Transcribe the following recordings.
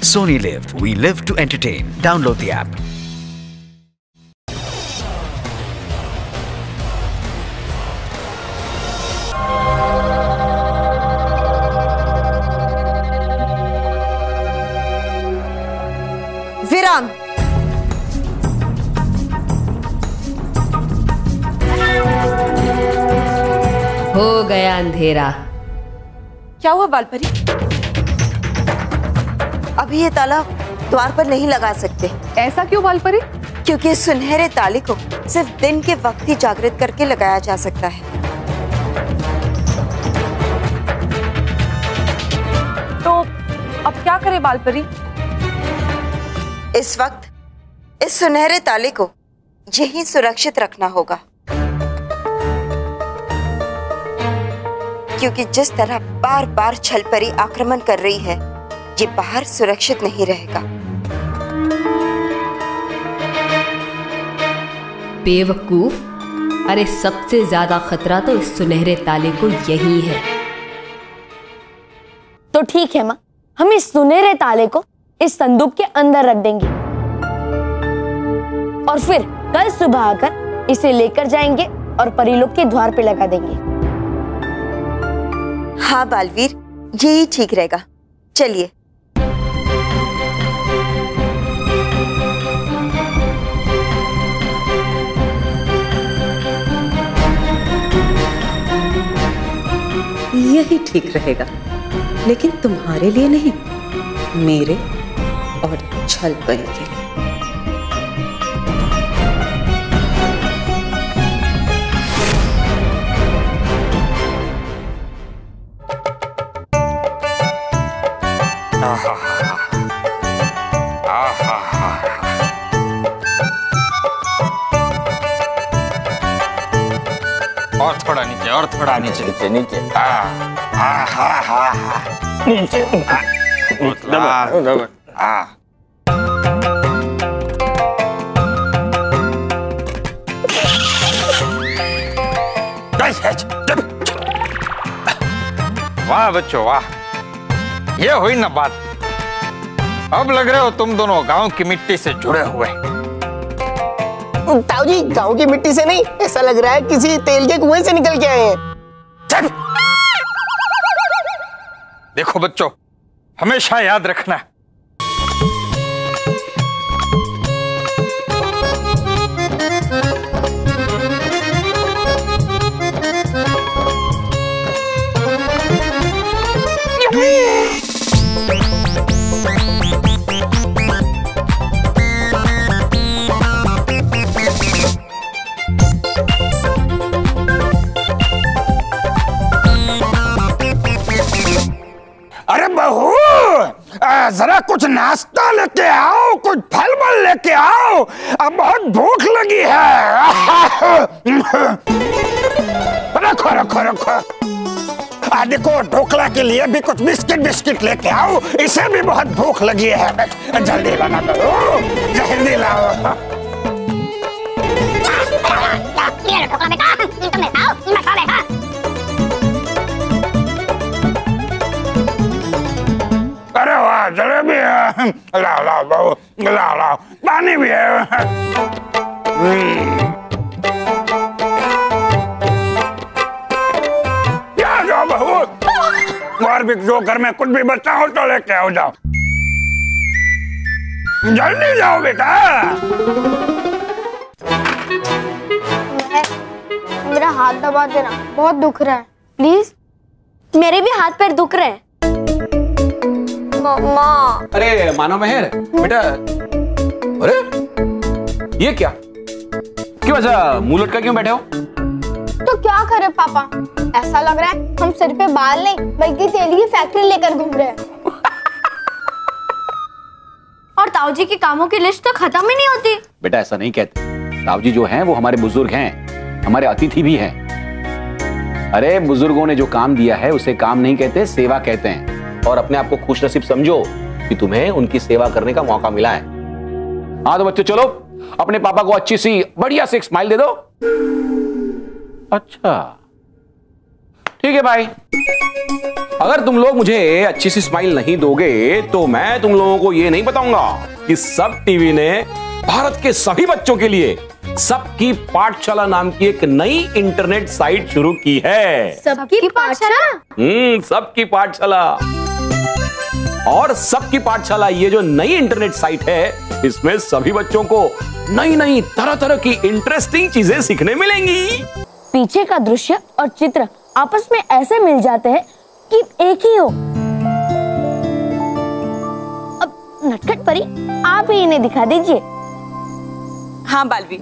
Sony Live. We live to entertain. Download the app. विराम हो गया अंधेरा क्या हुआ बालपरी अभी ये ताला द्वार पर नहीं लगा सकते। ऐसा क्यों बालपरी? क्योंकि इस सुनहरे ताले को सिर्फ़ दिन के वक्त ही जागृत करके लगाया जा सकता है। तो अब क्या करे बालपरी? इस वक्त इस सुनहरे ताले को यही सुरक्षित रखना होगा। क्योंकि जिस तरह बार बार छलपरी आक्रमण कर रही है ये बाहर सुरक्षित नहीं रहेगा। बेवकूफ़? अरे सबसे ज़्यादा खतरा तो इस सुनहरे ताले को यही है। तो ठीक है माँ हम इस सुनहरे ताले को इस संदूक के अंदर रख देंगे। और फिर कल सुबह आकर इसे लेकर जाएँगे और परिलोक के द्वार पे लगा देंगे। हाँ बालवीर यही ठीक रहेगा। चलिए यही ठीक रहेगा। लेकिन तुम्हारे लिए नहीं मेरे और छल के लिए। और और थोड़ा नीचे। नीचे नीचे। हा, हा, हा। नीचे। वाह बच्चों वाह। ये हुई ना बात। अब लग रहे हो तुम दोनों गाँव की मिट्टी से जुड़े हुए। ताऊ जी, गाँव की मिट्टी से नहीं, ऐसा लग रहा है किसी तेल के कुएँ से निकल के आए हैं। देखो बच्चों, हमेशा याद रखना। कुछ नाश्ता लेके आओ, कुछ फल मल लेके आओ। अब बहुत भूख लगी है। रखो रखो रखो। देखो ढोकला के लिए भी कुछ बिस्किट बिस्किट लेके आओ। इसे भी बहुत भूख लगी है। जल्दी लाना दो जल्दी लाओ। लाओ लाओ बहू लाओ लाओ पानी भी है और भी जो घर में कुछ भी बचा हो तो लेके आओ जाओ जल्दी जाओ बेटा मेरा हाथ दबा देना बहुत दुख रहा है प्लीज़ मेरे भी हाथ पैर दुख रहे हैं। मम्मा। अरे मानो मेहर बेटा अरे ये क्या? क्यों ऐसा मुँह लटका क्यों बैठे हो? तो क्या करे पापा? ऐसा लग रहा है हम सिर पे बाल नहीं बल्कि तेल की फैक्ट्री लेकर घूम रहे हैं। और ताऊजी के कामों की लिस्ट तो खत्म ही नहीं होती। बेटा ऐसा नहीं कहते। ताऊ जी जो हैं वो हमारे बुज़ुर्ग हैं। हमारे अतिथि भी हैं। अरे बुज़ुर्गों ने जो काम दिया है उसे काम नहीं कहते सेवा कहते हैं। और अपने आप को खुश नसीब समझो कि तुम्हें उनकी सेवा करने का मौका मिला है। हाँ तो बच्चों चलो अपने पापा को अच्छी सी बढ़िया सी स्माइल दे दो। अच्छा। ठीक है भाई अगर तुम लोग मुझे अच्छी सी स्माइल नहीं दोगे तो मैं तुम लोगों को यह नहीं बताऊँगा कि सब टीवी ने भारत के सभी बच्चों के लिए सबकी पाठशाला नाम की एक नई इंटरनेट साइट शुरू की है। सबकी पाठशाला? हम्म सबकी पाठशाला। और सबकी पाठशाला ये जो नई इंटरनेट साइट है इसमें सभी बच्चों को नई नई तरह तरह की इंटरेस्टिंग चीज़ें सीखने मिलेंगी। पीछे का दृश्य और चित्र आपस में ऐसे मिल जाते हैं कि एक ही हो। अब नटखट परी आप ही इन्हें दिखा दीजिए। हाँ बालवी।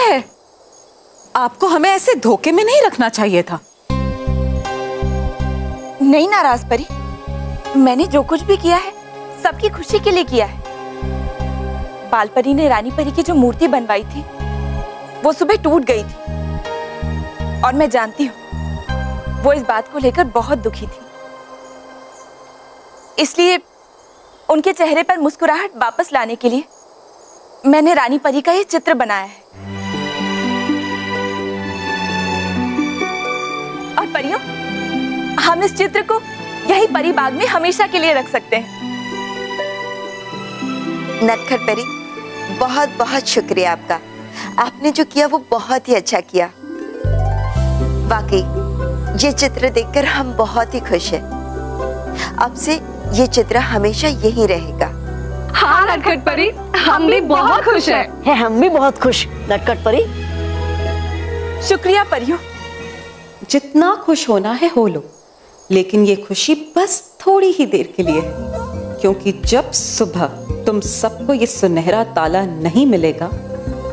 है। आपको हमें ऐसे धोखे में नहीं रखना चाहिए था। नहीं नाराज़ परी। मैंने जो कुछ भी किया है, सबकी खुशी के लिए किया है। बाल परी ने रानी परी की जो मूर्ति बनवाई थी, वो सुबह टूट गई थी। और मैं जानती हूँ, वो इस बात को लेकर बहुत दुखी थी। इसलिए उनके चेहरे पर मुस्कुराहट वापस लाने के लिए मैंने रानी परी का ये चित्र बनाया है। हम इस चित्र को यही परी बाग में हमेशा के लिए रख सकते हैं। नटखट परी बहुत बहुत शुक्रिया आपका। आपने जो किया वो बहुत ही अच्छा किया। वाकई ये चित्र देखकर हम बहुत ही खुश हैं। अब से ये चित्र हमेशा यही रहेगा। हाँ नटखट परी हम भी बहुत खुश हैं। है हम भी बहुत खुश नटखट परी। शुक्रिया परियों। जितना खुश होना है हो लो। लेकिन ये खुशी बस थोड़ी ही देर के लिए है, क्योंकि जब सुबह तुम सबको ये सुनहरा ताला नहीं मिलेगा,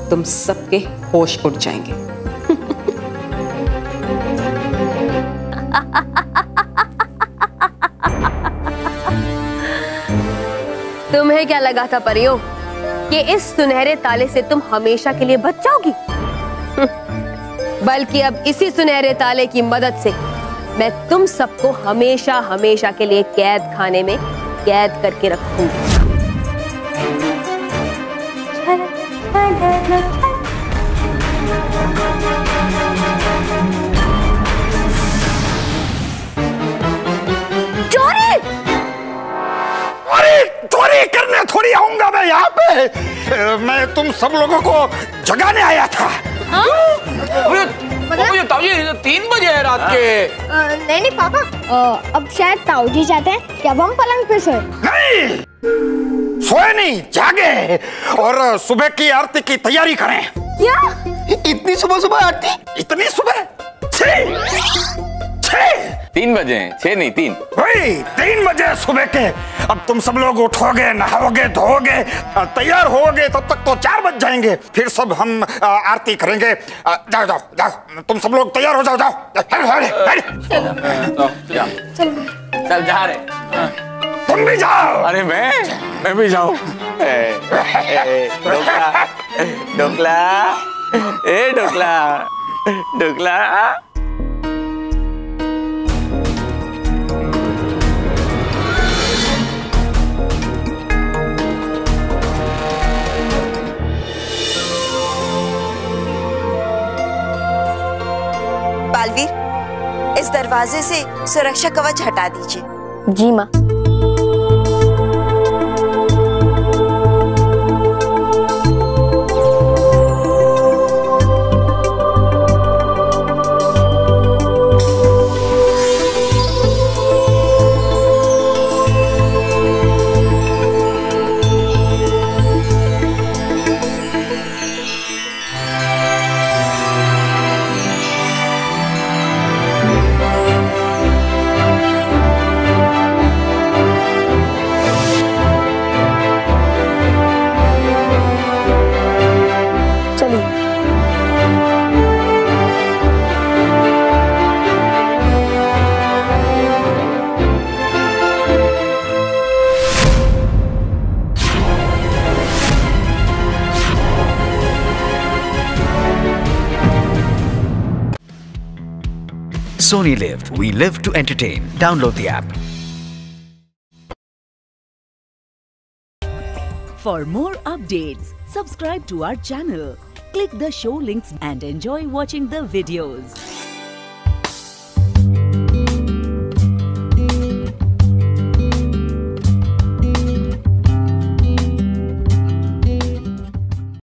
तुम सबके होश उड़ जाएँगे। तुम्हें क्या लगा था परियों, कि इस सुनहरे ताले से तुम हमेशा के लिए बच जाओगी? बल्कि अब इसी सुनहरे ताले की मदद से मैं तुम सबको हमेशा हमेशा के लिए कैद खाने में कैद करके रखूँगी चोरी! अरे चोरी करने थोड़ी आऊँगा मैं यहाँ पे। मैं तुम सब लोगों को जगाने आया था। तीन बजे है रात के। नहीं नहीं पापा अब शायद ताऊ जाते चाहते हैं क्या अब हम पलंग पे सोए। नहीं सोए नहीं जागे और सुबह की आरती की तैयारी करें। क्या? इतनी सुबह सुबह आरती? इतनी सुबह? छह छह तीन बजे हैं छह नहीं तीन। वही तीन बजे सुबह के। अब तुम सब लोग उठोगे नहाओगे धोगे तैयार होगे तब तक तो चार बज जाएँगे। फिर सब हम आरती करेंगे। जाओ जाओ जाओ तुम सब लोग तैयार हो जाओ जाओ। चल जा रहे तुम भी जाओ। अरे मैं मैं भी जाऊँ। ढोकला ढोकला ए ढोकला ढोकला। दरवाजे से सुरक्षा कवच हटा दीजिए। जी माँ। Sony Lift. We live to entertain. Download the app. For more updates, subscribe to our channel, click the show links and enjoy watching the videos.